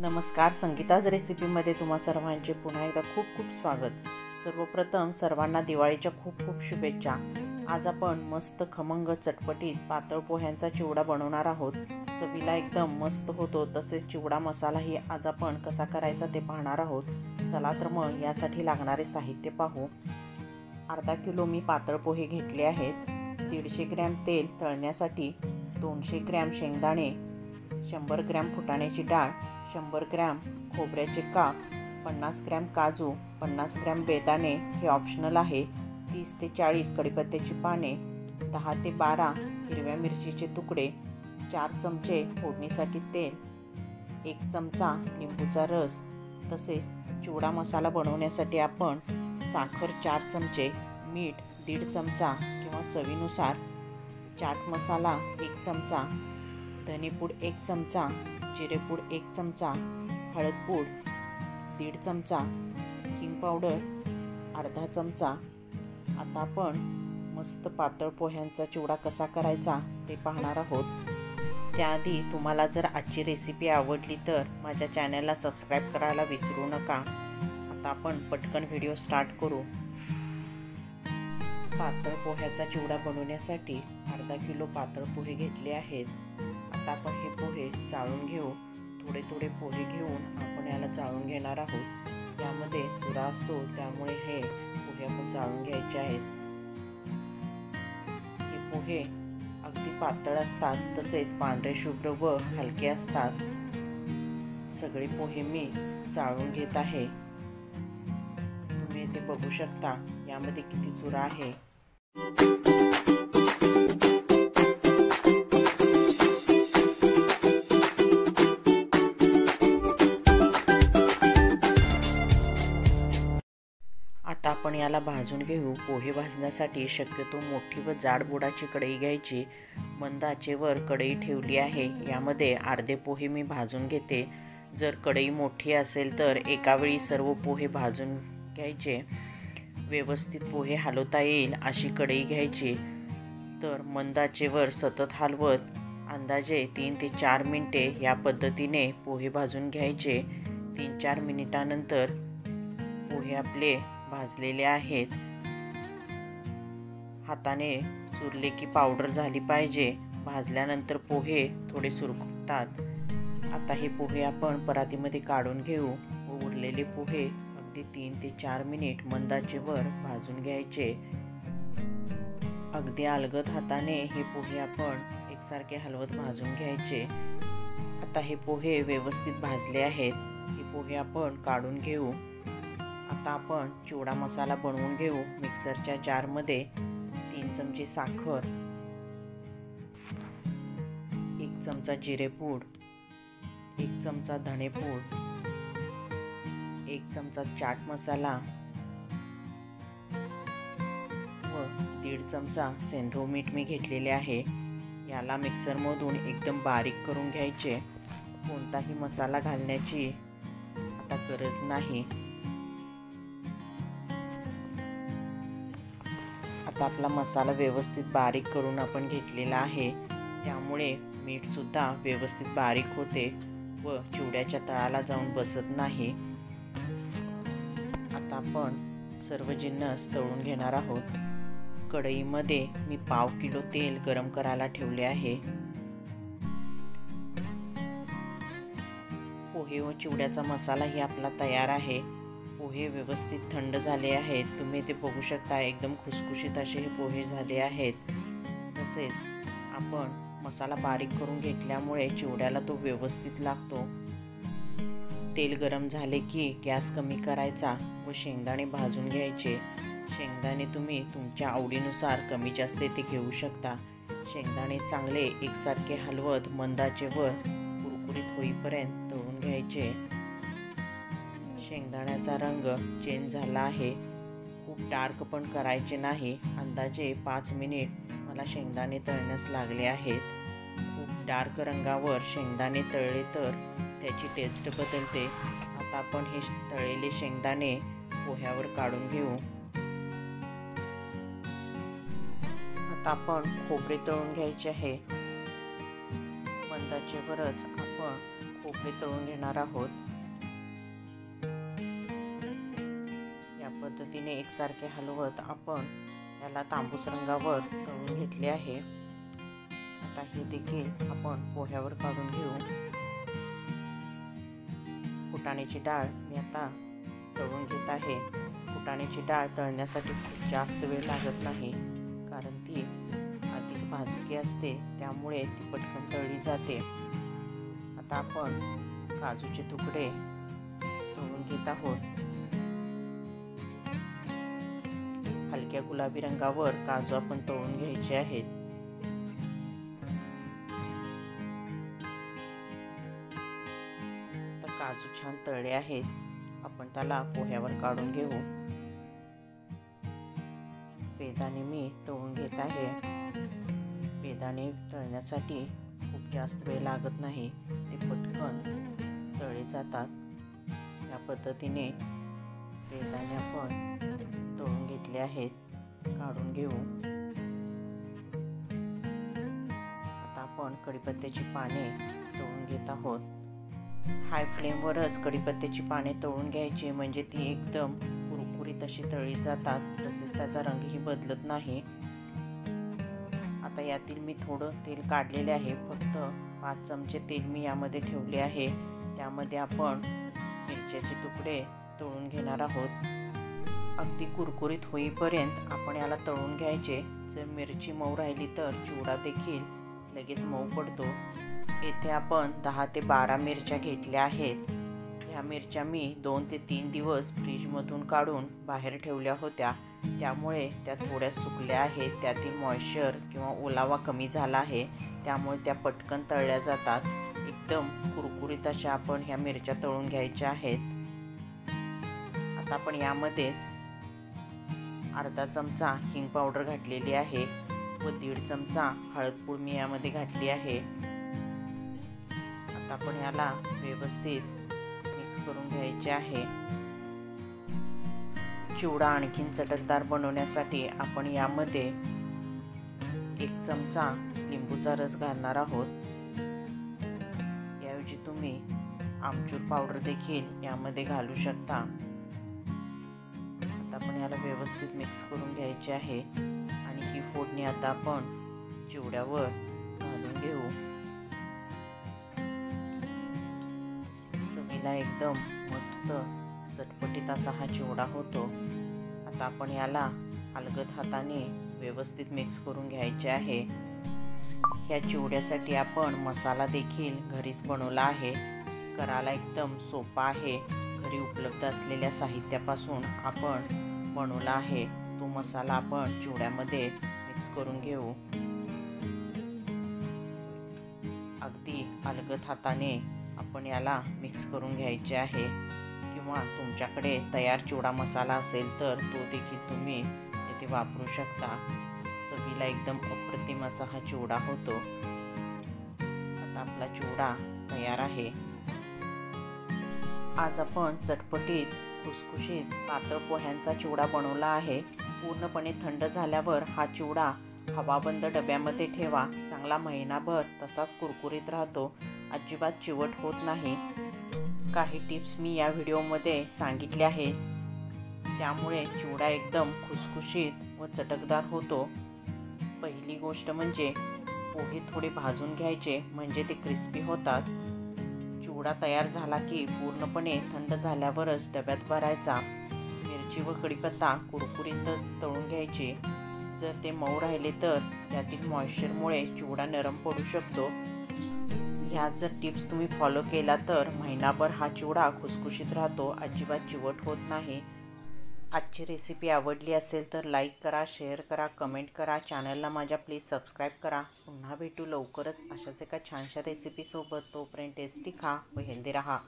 नमस्कार संगीताज रेसिपीमध्ये तुम्हा सर्वांचे पुन्हा एकदा खूप खूप स्वागत. सर्वप्रथम सर्वांना दिवाळीच्या खूप खूप शुभेच्छा. आज आपण मस्त खमंग चटपटीत पातळ पोह्यांचा चिवडा बनवणार आहोत. चवीला एकदम मस्त होतो तसेच चिवडा मसालाही आज आपण कसा करायचा ते पाहणार आहोत. चला तर मग यासाठी लागणारे साहित्य पाहू. अर्धा किलो मी पातळ पोहे घेतले आहेत. दीडशे ग्रॅम तेल तळण्यासाठी दोनशे ग्रॅम शेंगदाणे शंभर ग्रॅम फुटाण्याची डाळ शंभर ग्रॅम खोबऱ्याचे काप पन्नास ग्रॅम काजू पन्नास ग्रॅम बेदाणे हे ऑप्शनल आहे. तीस ते चाळीस कडीपत्त्याची पाने दहा ते बारा हिरव्या मिरचीचे तुकडे चार चमचे फोडणीसाठी तेल एक चमचा लिंबूचा रस तसेच चिवडा मसाला बनवण्यासाठी आपण साखर चार चमचे मीठ दीड चमचा किंवा चवीनुसार चाट मसाला एक चमचा धनेपूड एक चमचा जिरेपूड एक चमचा हळदपूड दीड चमचा हिंग पावडर अर्धा चमचा. आता आपण मस्त पातळ पोह्यांचा चिवडा कसा करायचा ते पाहणार आहोत. त्याआधी तुम्हाला जर आजची रेसिपी आवडली तर माझ्या चॅनलला सबस्क्राईब करायला विसरू नका. आता आपण पटकन व्हिडिओ स्टार्ट करू. पातळ पोह्याचा चिवडा बनवण्यासाठी अर्धा किलो पातळ पोहे घेतले आहेत. आता आपण हे पोहे चाळून घेऊ. थोडे थोडे पोहे घेऊन आपण याला चाळून घेणार आहोत. त्यामध्ये चुरा असतो त्यामुळे हे पोहे आपण चाळून घ्यायचे आहेत. हे पोहे अगदी पातळ असतात तसेच पांढरे शुभ्र व हलके असतात. सगळे पोहे मी चाळून घेत आहे. तुम्ही ते बघू शकता यामध्ये किती चुरा आहे. आता आपण याला भाजून घेऊ. पोहे भाजण्यासाठी शक्यतो मोठी व जाड बुडाची कढई घ्यायची. मंद आचेवर कढई ठेवली आहे. यामध्ये अर्धे पोहे मी भाजून घेते. जर कढई मोठी असेल तर एकावेळी सर्व पोहे भाजून घ्यायचे. व्यवस्थित पोहे हलवता येईल अशी कढई घ्यायची. तर मंदाचेवर सतत हलवत अंदाजे तीन ते चार मिनटे या पद्धतीने पोहे भाजून घ्यायचे. तीन चार मिनिटानंतर पोहे आपले भाजलेले आहेत. हाताने चुरले की पावडर झाली पाहिजे. भाजल्यानंतर पोहे थोडे सुरकुतात आता हे पोहे आपण परातीमध्ये काढून घेऊ व उरलेले पोहे अगदी तीन ते चार मिनिट मंदाचेवर भाजून घ्यायचे. अगदी अलगद हाताने हे पोहे आपण एकसारखे हलवत भाजून घ्यायचे. आता हे पोहे व्यवस्थित भाजले आहेत. हे पोहे आपण काढून घेऊ. आता आपण चिवडा मसाला बनवून घेऊ. मिक्सरच्या जारमध्ये तीन चमचे साखर एक चमचा जिरेपूड एक चमचा धणेपूड एक चमचा चाट मसाला व दीड चमचा सेंधव मीठ मी घेतलेले आहे. याला मिक्सरमधून एकदम बारीक करून घ्यायचे. कोणताही मसाला घालण्याची आता गरज नाही. आता आपला मसाला व्यवस्थित बारीक करून आपण घेतलेला आहे. त्यामुळे मीठसुद्धा व्यवस्थित बारीक होते व चिवड्याच्या तळाला जाऊन बसत नाही. आता आपण सर्व जिन्नस तळून घेणार आहोत. कढईमध्ये मी पाव किलो तेल गरम करायला ठेवले आहे. पोहे व चिवड्याचा मसालाही आपला तयार आहे. पोहे व्यवस्थित थंड झाले आहेत. तुम्ही ते बघू शकता एकदम खुसखुशीत असे हे पोहे झाले आहेत. तसेच आपण मसाला बारीक करून घेतल्यामुळे चिवड्याला तो व्यवस्थित लागतो. तेल गरम झाले की गॅस कमी करायचा व शेंगदाणे भाजून घ्यायचे. शेंगदाणे तुम्ही तुमच्या आवडीनुसार कमी जास्त ते घेऊ शकता. शेंगदाणे चांगले एकसारखे हलवत मंदाचे वर कुरकुरीत होईपर्यंत तळून घ्यायचे. शेंगदाण्याचा रंग चेंज झाला आहे. खूप डार्क पण करायचे नाही. अंदाजे पाच मिनिट मला शेंगदाणे तळण्यास लागले आहेत. खूप डार्क रंगावर शेंगदाणे तळले तर त्याची टेस्ट बदलते. आता आपण हे तळलेले शेंगदाणे पोह्यावर काढून घेऊ. आता आपण खोबरे तळून घ्यायचे आहे. मंदाचेवरच आपण खोबरे तळून घेणार आहोत. पद्धतीने एकसारखे हलवत आपण याला तांबूस रंगावर तळून घेतले आहे. आता हे देखील आपण पोह्यावर काढून घेऊ. फुटाण्याची डाळ मी आता तळून घेत आहे. फुटाण्याची डाळ तळण्यासाठी खूप जास्त वेळ लागत नाही कारण ती आधीच भाजकी असते त्यामुळे ती पटकन तळली जाते. आता आपण काजूचे तुकडे तळून घेत आहोत. हलक्या गुलाबी रंगावर काजू आपण तळून घ्यायचे आहेत. तर काजू छान तळले आहेत. आपण त्याला पोह्यावर काढून घेऊ. बेदाणे मी तळून घेत आहे. बेदाणे तळण्यासाठी खूप जास्त वेळ लागत नाही. ते पटकन तळले जातात. या पद्धतीने बेदाणे आपण तळून घेतले आहेत. काढून घेऊ. आता आपण कढीपत्त्याची पाने तळून घेत आहोत. हाय फ्लेमवरच कढीपत्त्याची पाने तळून घ्यायची म्हणजे ती एकदम कुरकुरीत अशी तळली जातात. तसेच त्याचा रंगही बदलत नाही. आता यातील मी थोडं तेल काढलेले आहे. फक्त पाच चमचे तेल मी यामध्ये ठेवले आहे. त्यामध्ये आपण मिरच्याचे तुकडे तळून घेणार आहोत. अगदी कुरकुरीत होईपर्यंत आपण याला तळून घ्यायचे. जर मिरची मऊ राहिली तर चिवडा देखील लगेच मऊ पडतो. येथे आपण दहा ते बारा मिरच्या घेतल्या आहेत. ह्या मिरच्या मी दोन ते तीन दिवस फ्रीजमधून काढून बाहेर ठेवल्या होत्या. त्यामुळे त्या थोड्या सुकल्या आहेत. त्यातील मॉइश्चर किंवा ओलावा कमी झाला आहे. त्यामुळे त्या पटकन तळल्या जातात. एकदम कुरकुरीत अशा आपण ह्या मिरच्या तळून घ्यायच्या आहेत. आता आपण यामध्येच अर्धा चमचा हिंग पावडर घातलेली आहे. व दीड चमचा हळदपूड मी यामध्ये घातली आहे. आता आपण याला व्यवस्थित मिक्स करून घ्यायचे आहे. चिवडा आणखीन चटकदार बनवण्यासाठी आपण यामध्ये एक चमचा लिंबूचा रस घालणार आहोत. याऐवजी तुम्ही आमचूर पावडर देखील यामध्ये घालू शकता. आता आपण याला व्यवस्थित मिक्स करून घ्यायचे आहे. आणि ही फोडणी आता आपण चिवड्यावर घालून घेऊ. चवीला एकदम मस्त चटपटीत असा हा चिवडा होतो. आता आपण याला अलगद हाताने व्यवस्थित मिक्स करून घ्यायचे आहे. ह्या चिवड्यासाठी आपण मसाला देखील घरीच बनवला आहे. करायला एकदम सोपा आहे. घरी उपलब्ध असलेल्या साहित्यापासून आपण बनवला आहे. तो मसाला आपण चिवड्यामध्ये मिक्स करून घेऊ. अगदी अलगद हाताने आपण याला मिक्स करून घ्यायचे आहे. किंवा तुमच्याकडे तयार चिवडा मसाला असेल तर तो देखील तुम्ही येथे वापरू शकता. चवीला एकदम अप्रतिम असा हा चिवडा होतो. आता आपला चिवडा तयार आहे. आज आपण चटपटीत खुसखुशीत पातळ पोह्यांचा चिवडा बनवला आहे. पूर्णपणे थंड झाल्यावर हा चिवडा हवाबंद डब्यामध्ये ठेवा. चांगला महिनाभर तसाच कुरकुरीत राहतो. अजिबात चिवट होत नाही. काही टिप्स मी या व्हिडिओमध्ये सांगितल्या आहेत. त्यामुळे चिवडा एकदम खुसखुशीत व चटकदार होतो. पहिली गोष्ट म्हणजे पोहे थोडे भाजून घ्यायचे म्हणजे ते क्रिस्पी होतात. चिवडा तयार झाला की पूर्णपणे थंड झाल्यावरच डब्यात भरायचा. मिरची व कढीपत्ता कुरकुरीतच तळून घ्यायची. जर ते मऊ राहिले तर त्यातील मॉइश्चरमुळे चिवडा नरम पडू शकतो. ह्या जर टिप्स तुम्ही फॉलो केला तर महिनाभर हा चिवडा खुसखुशीत राहतो. अजिबात चिवट होत नाही. आजची रेसिपी आवडली असेल तर लाईक करा शेअर करा कमेंट करा. चॅनलला माझ्या प्लीज सबस्क्राईब करा. पुन्हा भेटू लवकरच अशाच एका छानशा रेसिपीसोबत तोपर्यंत टेस्टी खा व हेल्दी राहा.